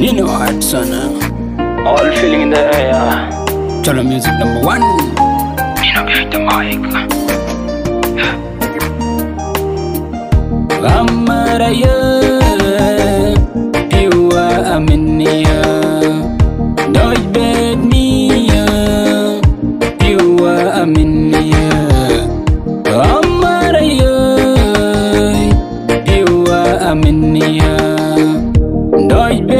Neno Hardson. All feeling in the air. Cholo music number one. Nino beat the mic. Amaraya Piwa aminia Doj bednia Piwa aminia Amaraya Piwa aminia Doj bednia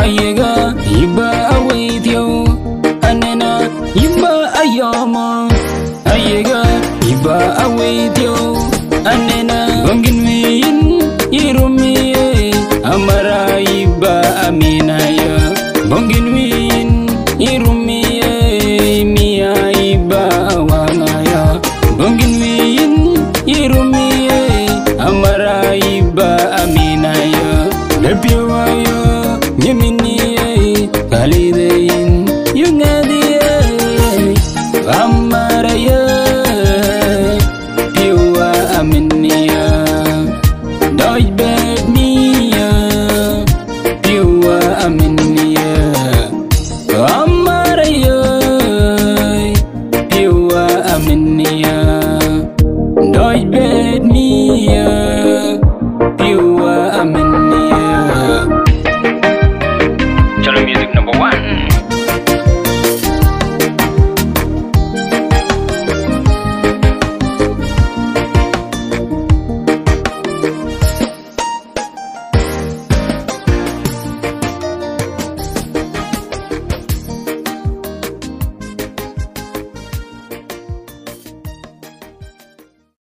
ayiga yibba awaytiyaw anena iba ayama. Ayiga yibba awaytiyaw anena